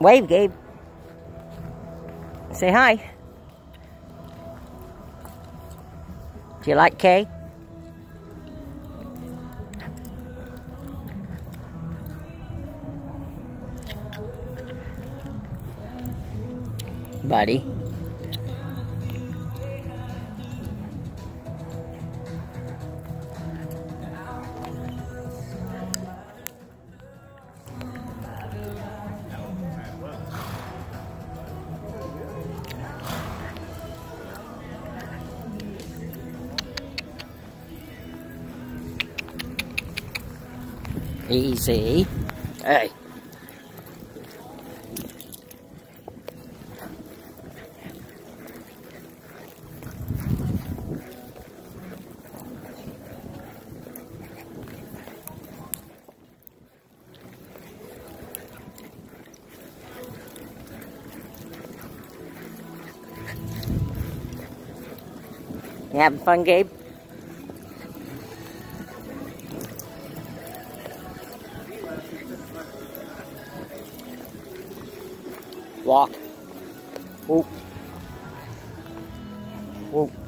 Wave, Gabe. Say hi. Do you like Kay? Buddy. Easy. Hey. You having fun, Gabe? Walk. Whoop. Oh. Oh. Whoop.